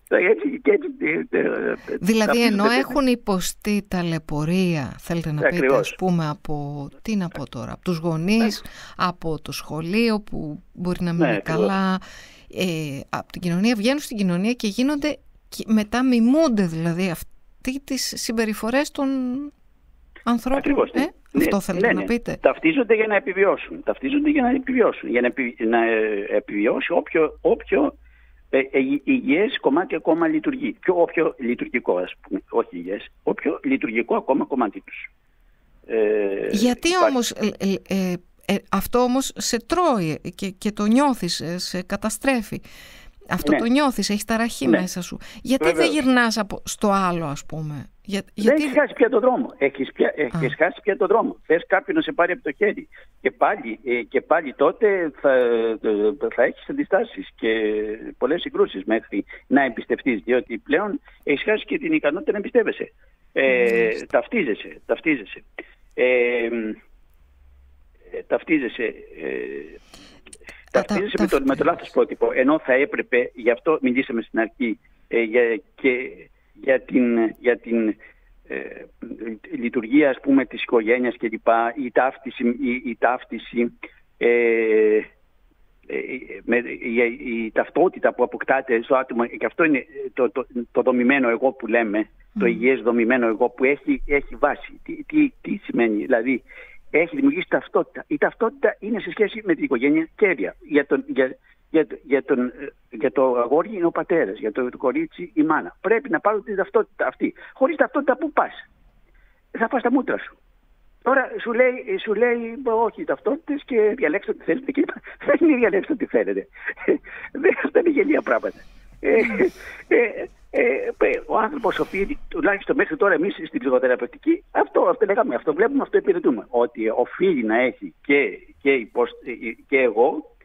έτσι, και έτσι, δηλαδή ενώ έχουν υποστεί ταλαιπωρία, θέλετε να πείτε ας πούμε από, τι να πω τώρα, από τους γονείς, ναι. από το σχολείο που μπορεί να μην ναι, είναι καλά, ε, από την κοινωνία, βγαίνουν στην κοινωνία και γίνονται, μετά μιμούνται δηλαδή αυτή τις συμπεριφορές των ανθρώπων. Ακριβώς, ε; Ναι, Αυτό θέλετε ναι, να ναι. πείτε; Ταυτίζονται για να επιβιώσουν. Ταυτίζονται για να επιβιώσουν. Για να, επι, να ε, επιβιώσει όποιο, όποιο ε, ε, υγιές κομμάτι ακόμα λειτουργεί. Πιο όποιο λειτουργικό, ας πούμε, όχι υγιές, όποιο λειτουργικό ακόμα κομμάτι τους. Ε, Γιατί υπάρχει... όμως, ε, ε, ε, αυτό όμως σε τρώει και, και το νιώθεις, σε καταστρέφει. Αυτό ναι. το νιώθεις, έχεις ταραχή ναι. μέσα σου. Γιατί Βεβαίως. δεν γυρνάς από, στο άλλο ας πούμε; Για, γιατί... Δεν έχεις χάσει πια τον δρόμο. Έχεις, πια, έχεις χάσει πια τον δρόμο. Θες κάποιον να σε πάρει από το χέρι. Και πάλι, ε, και πάλι τότε θα, ε, θα έχεις αντιστάσεις και πολλές συγκρούσεις μέχρι να εμπιστευτείς. Διότι πλέον έχεις χάσει και την ικανότητα να εμπιστεύεσαι. Ε, ταυτίζεσαι. Ταυτίζεσαι. Ε, ε ταυτίζεσαι. Ε, ταυτίζεσαι με, το, με το λάθος πρότυπο. Ενώ θα έπρεπε, γι' αυτό μιλήσαμε στην αρχή, ε, για, και για την, για την ε, λειτουργία ας πούμε της οικογένειας και λοιπά, η ταύτιση, η, η ταύτιση ε, ε με, η, η, ταυτότητα που αποκτάται στο άτομο και αυτό είναι το, το, το δομημένο εγώ που λέμε, το υγιές δομημένο εγώ που έχει, έχει βάση. Τι, τι, τι σημαίνει, δηλαδή έχει δημιουργήσει ταυτότητα. Η ταυτότητα είναι σε σχέση με την οικογένεια κέρια. Για, τον, για, για, για, τον, για το αγόρι είναι ο πατέρας, για το, το κορίτσι η μάνα. Πρέπει να πάρω την ταυτότητα αυτή. Χωρίς ταυτότητα πού πας; Θα πας στα μούτρα σου. Τώρα σου λέει, σου λέει όχι ταυτότητες και διαλέξτε ό,τι θέλετε. Και δεν είναι διαλέξτε ό,τι θέλετε. Αυτά είναι γελία πράγματα. Ε, ε, ε, ο άνθρωπος, ο οποίος τουλάχιστον μέχρι τώρα εμείς στην ψυχοθεραπευτική, αυτό, αυτό λέγαμε, αυτό βλέπουμε, αυτό υπηρετούμε. Ότι οφείλει να έχει και, και, και εγώ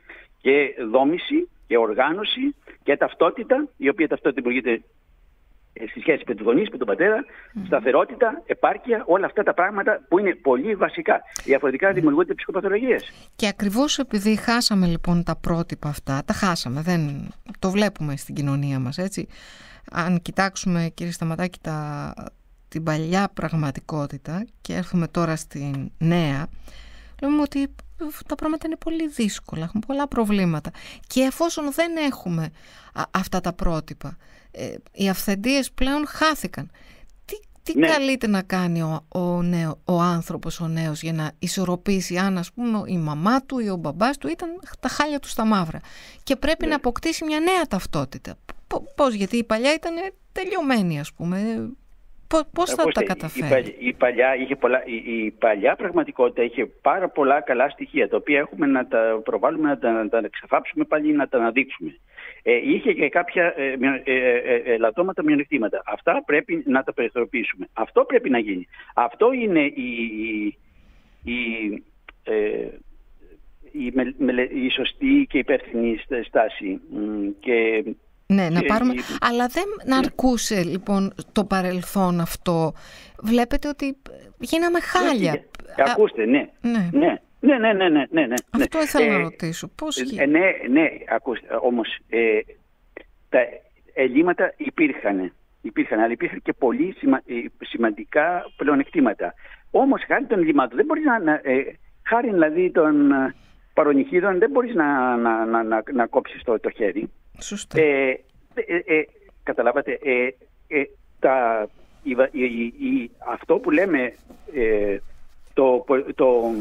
και δόμηση και οργάνωση και ταυτότητα, η οποία ταυτότητα δημιουργείται ε, στη σχέση με τους γονείς, με τον πατέρα, σταθερότητα, επάρκεια, όλα αυτά τα πράγματα που είναι πολύ βασικά. Διαφορετικά δημιουργούνται ψυχοπαθολογίες. Και ακριβώς επειδή χάσαμε λοιπόν τα πρότυπα αυτά, τα χάσαμε, δεν το βλέπουμε στην κοινωνία μας, έτσι. Αν κοιτάξουμε, κύριε Σταματάκη, τα, την παλιά πραγματικότητα και έρθουμε τώρα στην νέα, λέμε ότι τα πράγματα είναι πολύ δύσκολα, έχουμε πολλά προβλήματα. Και εφόσον δεν έχουμε αυτά τα πρότυπα, ε, οι αυθεντίες πλέον χάθηκαν. Τι, τι ναι. καλείται να κάνει ο, ο, νέο, ο άνθρωπος, ο νέος, για να ισορροπήσει αν ας πούμε η μαμά του ή ο μπαμπάς του ήταν τα χάλια του στα μαύρα. Και πρέπει ναι. να αποκτήσει μια νέα ταυτότητα. Πώς, γιατί η παλιά ήταν τελειωμένη ας πούμε, Πώς θα τα καταφέρει; Η, παλιά, είχε πολλά, η, παλιά πραγματικότητα είχε πάρα πολλά καλά στοιχεία τα οποία έχουμε να τα προβάλλουμε, να τα, να τα ξεφάψουμε πάλι, να τα αναδείξουμε. Ε, είχε και κάποια ε, ε, ε, ελαττώματα μειονεκτήματα. Αυτά πρέπει να τα περιθωριοποιήσουμε. Αυτό πρέπει να γίνει. Αυτό είναι η, η, η, η σωστή και υπεύθυνη στάση. Και ναι, να πάρουμε. Αλλά δεν να αρκούσε λοιπόν το παρελθόν αυτό. Βλέπετε ότι γίναμε χάλια. ακούστε, ναι. ναι. ναι. Ναι, ναι, ναι, ναι, ναι, ναι. Αυτό ήθελα να ρωτήσω. Πώς ε, ναι, ναι, ακούστε, όμως ε, τα ελλείμματα υπήρχαν, υπήρχαν, αλλά υπήρχαν και πολύ σημαντικά πλεονεκτήματα. Όμως χάρη των ελλείμματων δεν μπορείς να, ε, χάρη δηλαδή των παρονυχίδων δεν μπορείς να, να, να, να, να κόψεις το, το χέρι. Σωστά. Ε, ε, καταλάβατε, τα, η, αυτό που λέμε το, το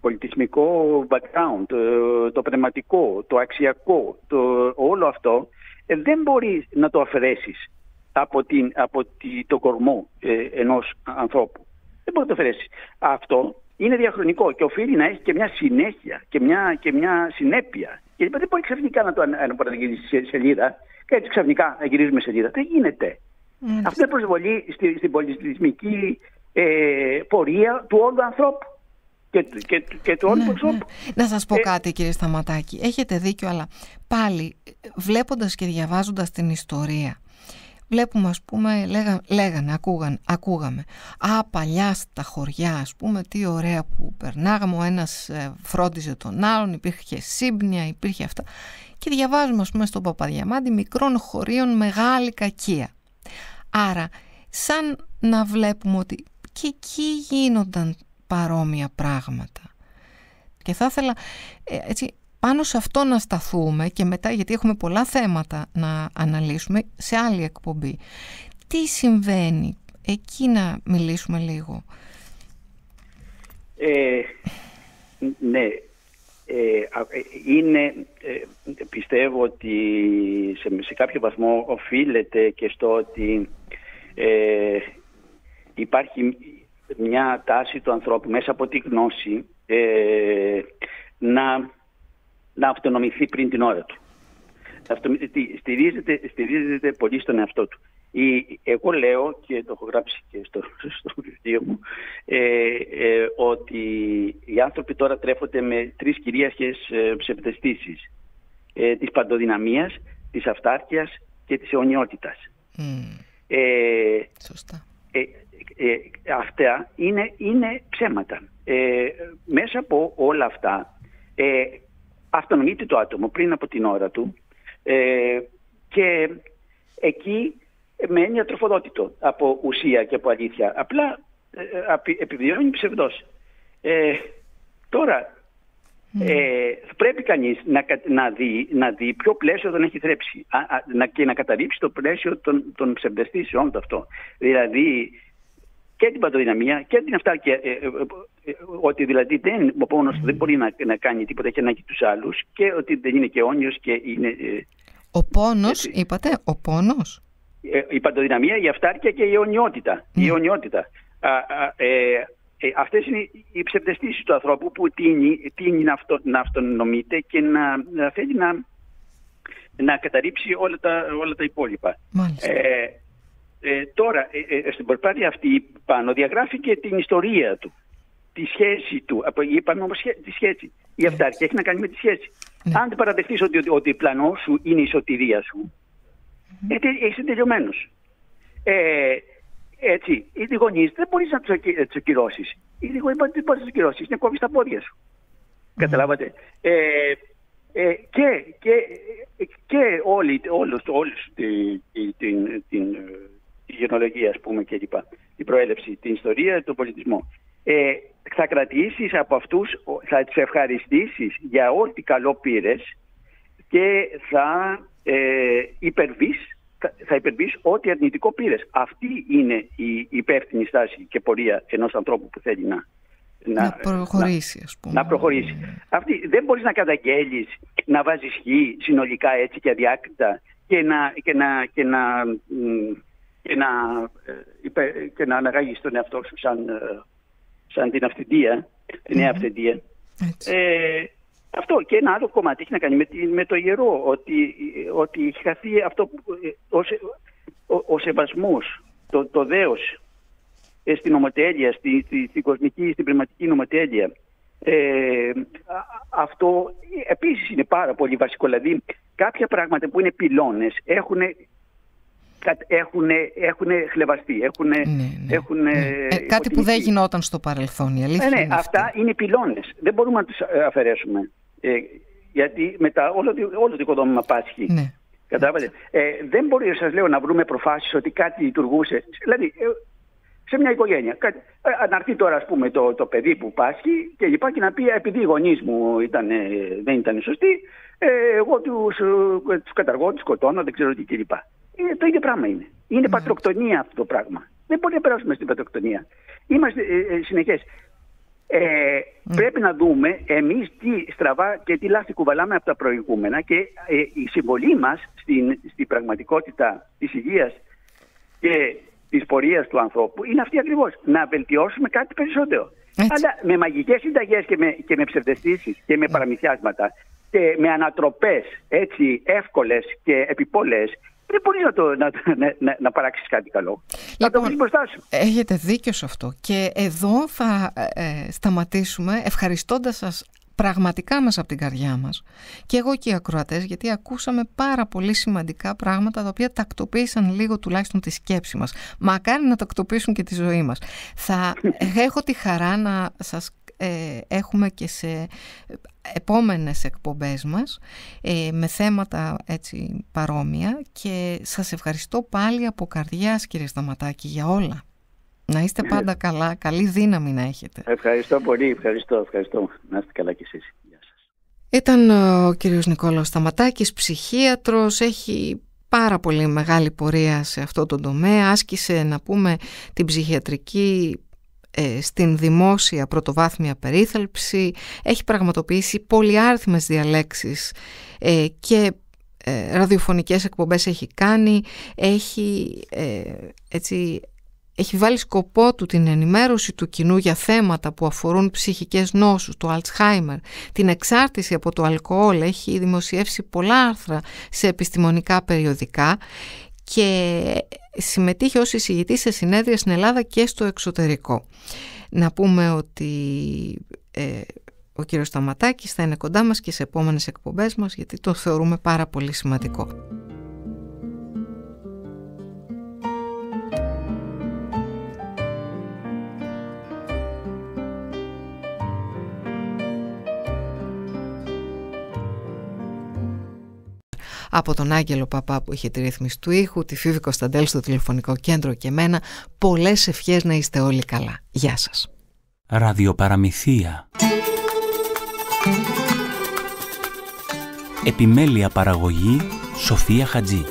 πολιτισμικό background, το, το πνευματικό, το αξιακό, το, όλο αυτό ε, δεν μπορείς να το αφαιρέσεις από, την, από τη, το κορμό ε, ενός ανθρώπου. Δεν μπορείς να το αφαιρέσεις. Αυτό είναι διαχρονικό και οφείλει να έχει και μια συνέχεια και μια, και μια συνέπεια. Γιατί δεν μπορεί ξαφνικά να το αναπαραγγείλει σε σελίδα και έτσι ξαφνικά να γυρίζουμε σελίδα. Δεν γίνεται; Mm. Αυτό είναι προσβολή στη, στην πολιτισμική ε, πορεία του όλου ανθρώπου και, και, και του όλου ναι, ναι. Να σας πω ε, κάτι κύριε Σταματάκη, έχετε δίκιο αλλά πάλι βλέποντας και διαβάζοντας την ιστορία βλέπουμε ας πούμε λέγα, λέγανε, ακούγαν, ακούγαμε. Α παλιά στα χωριά ας πούμε τι ωραία που περνάγαμε ο ένας ε, φρόντιζε τον άλλον υπήρχε σύμπνια, υπήρχε αυτά και διαβάζουμε ας πούμε στον Παπαδιαμάντη μικρών χωρίων μεγάλη κακία άρα σαν να βλέπουμε ότι και εκεί γίνονταν παρόμοια πράγματα. Και θα ήθελα ε, έτσι, πάνω σε αυτό να σταθούμε και μετά γιατί έχουμε πολλά θέματα να αναλύσουμε σε άλλη εκπομπή. Τι συμβαίνει, εκεί να μιλήσουμε λίγο. Ε, ναι, ε, είναι, πιστεύω ότι σε, σε κάποιο βαθμό οφείλεται και στο ότι υπάρχει μια τάση του ανθρώπου μέσα από τη γνώση ε, να, να αυτονομηθεί πριν την ώρα του. Στηρίζεται, στηρίζεται πολύ στον εαυτό του. Η, εγώ λέω και το έχω γράψει και στο, στο βιβλίο μου ε, ε, ότι οι άνθρωποι τώρα τρέφονται με τρεις κυρίαρχες ε, ψευδεστήσεις ε, της παντοδυναμίας, της αυτάρκειας και της αιωνιότητας. Ε, Σωστά. Ε, ε, αυτά είναι, είναι ψέματα. Ε, μέσα από όλα αυτά ε, αυτονομείται το άτομο πριν από την ώρα του ε, και εκεί μένει ατροφοδότητο από ουσία και από αλήθεια. Απλά ε, επιβιώνει ψευδός. Ε, τώρα, ε, πρέπει κανείς να, να, δει, να δει ποιο πλαίσιο τον έχει θρέψει να, και να καταρρύψει το πλαίσιο των, των ψευδεστήσεων αυτό. Δηλαδή, και την παντοδυναμία και την αυτάρκεια. Ε, ε, ε, ότι δηλαδή δεν, ο πόνος δεν μπορεί να, να κάνει τίποτα, έχει ανάγκη τους άλλους και ότι δεν είναι και όνιος και είναι... Ο πόνος, είπατε, ο πόνος. η παντοδυναμία, η αυτάρκεια και η αιωνιότητα. Η ναι. αιωνιότητα. Α, α, ε, αυτές είναι οι ψευδεστήσεις του ανθρώπου που τίνει, τίνει να, αυτο, να αυτονομείται και να, να θέλει να, να καταρρύψει όλα τα, όλα τα υπόλοιπα. Ε, ε, τώρα, ε, ε, στην προσπάθεια αυτή πάνω διαγράφει και την ιστορία του. Τη σχέση του. Είπαμε όμως τη σχέση. Η αυτάρκεια έχει να κάνει με τη σχέση. Ναι. Αν δεν παραδεχτεί ότι, ότι, ότι πλανό σου είναι η σωτηρία σου, mm-hmm. ε, είσαι τελειωμένος. Ε, έτσι, οι γονείς δεν μπορείς να τους ακυρώσεις. Οι γονείς δεν μπορείς να τους ακυρώσεις. Είναι κόβεις τα πόδια σου. Mm-hmm. Καταλάβατε. Ε, ε, και, και, και όλοι, όλους, όλους την, την, την τη γενολογία, ας πούμε, κλπ. Την προέλευση, την ιστορία, τον πολιτισμό. Ε, θα κρατήσεις από αυτούς, θα τις ευχαριστήσεις για ό,τι καλό πήρες και θα ε, υπερβείς, θα υπερβείς ό,τι αρνητικό πήρες. Αυτή είναι η υπεύθυνη στάση και πορεία ενός ανθρώπου που θέλει να, να, να προχωρήσει, ας πούμε. Να προχωρήσει. Αυτή, δεν μπορείς να καταγγέλεις, να βάζεις χ συνολικά έτσι και αδιάκριτα και να, και να, και να και να, ε, και να αναγάγεις τον εαυτό σου σαν, ε, σαν την αυθεντία, την νέα αυθεντία. Ε, αυτό και ένα άλλο κομμάτι έχει να κάνει με, με το ιερό, ότι, ότι έχει χαθεί αυτό που, ο, ο, ο σεβασμός, το, το δέος στην ομοτέλεια, στη, στη, στην κοσμική, στην πνευματική νομοτέλεια. Ε, αυτό επίσης είναι πάρα πολύ βασικό. Δηλαδή κάποια πράγματα που είναι πυλώνες έχουν έχουν, έχουν χλεβαστεί, έχουν, Ναι, ναι, έχουν ναι. Ε, κάτι που δεν γινόταν στο παρελθόν, η αλήθεια ναι, ναι, είναι αυτά αυτή. είναι πυλώνες. Δεν μπορούμε να τους ε, αφαιρέσουμε. Ε, γιατί μετά όλο, το- όλο το οικοδόμημα πάσχει. Ναι. Κατάλαβατε. Ε, δεν μπορεί, σας λέω, να βρούμε προφάσεις ότι κάτι λειτουργούσε. Δηλαδή, ε, σε μια οικογένεια. Κάτι, ε, να έρθει τώρα, ας πούμε, το, το παιδί που πάσχει και λοιπά και να πει, επειδή οι γονείς μου ήταν, ε, δεν ήταν σωστοί, ε, εγώ τους τους καταργώ, τους σκοτώνω, δεν ξέρω τι κλπ. Είναι, το ίδιο πράγμα είναι. Είναι πατροκτονία αυτό το πράγμα. Δεν μπορεί να περάσουμε στην πατροκτονία. Είμαστε ε, ε, συνεχές. Ε, Πρέπει να δούμε εμείς τι στραβά και τι λάθη κουβαλάμε από τα προηγούμενα και ε, η συμβολή μας στην, στην πραγματικότητα της υγείας και της πορείας του ανθρώπου είναι αυτή ακριβώς. Να βελτιώσουμε κάτι περισσότερο. Έτσι. Αλλά με μαγικές συνταγές και με, και με ψευδεστήσεις και με παραμυθιάσματα και με ανατροπές έτσι εύκολες και επιπόλαιες δεν μπορεί να, το, να, να, να, να παράξεις κάτι καλό. να το Λοιπόν, βρεις μπροστά σου. Έχετε δίκιο σε αυτό. Και εδώ θα ε, ε, σταματήσουμε ευχαριστώντας σας πραγματικά μέσα από την καρδιά μας. Και εγώ και οι ακροατές γιατί ακούσαμε πάρα πολύ σημαντικά πράγματα τα οποία τακτοποίησαν λίγο τουλάχιστον τη σκέψη μας. Μακάρι να τακτοποιήσουν και τη ζωή μας. Θα έχω τη χαρά να σας ε, έχουμε και σε επόμενες εκπομπές μας ε, με θέματα έτσι παρόμοια. Και σας ευχαριστώ πάλι από καρδιάς κύριε Σταματάκη για όλα. Να είστε πάντα καλά, καλή δύναμη να έχετε. Ευχαριστώ πολύ, ευχαριστώ, ευχαριστώ. Να είστε καλά κι εσείς. Γεια σας. Ήταν ε, ο κύριος Νικόλαος Σταματάκης, ψυχίατρος, έχει πάρα πολύ μεγάλη πορεία σε αυτό το τομέα, άσκησε να πούμε την ψυχιατρική ε, στην δημόσια πρωτοβάθμια περίθαλψη, έχει πραγματοποιήσει πολυάριθμες διαλέξεις ε, και ε, ραδιοφωνικές εκπομπές έχει κάνει, έχει ε, έτσι έχει βάλει σκοπό του την ενημέρωση του κοινού για θέματα που αφορούν ψυχικές νόσους, το Alzheimer, την εξάρτηση από το αλκοόλ, έχει δημοσιεύσει πολλά άρθρα σε επιστημονικά περιοδικά και συμμετείχε ως εισηγητής σε συνέδρια στην Ελλάδα και στο εξωτερικό. Να πούμε ότι ε, ο κύριος Σταματάκης θα είναι κοντά μας και σε επόμενες εκπομπές μας γιατί το θεωρούμε πάρα πολύ σημαντικό. Από τον Άγγελο Παπά που είχε τη ρύθμιση του ήχου, τη Φίβη Κωνσταντέλ στο τηλεφωνικό κέντρο και εμένα. Πολλές ευχές να είστε όλοι καλά. Γεια σας. Ραδιοπαραμυθία Επιμέλεια παραγωγή Σοφία Χατζή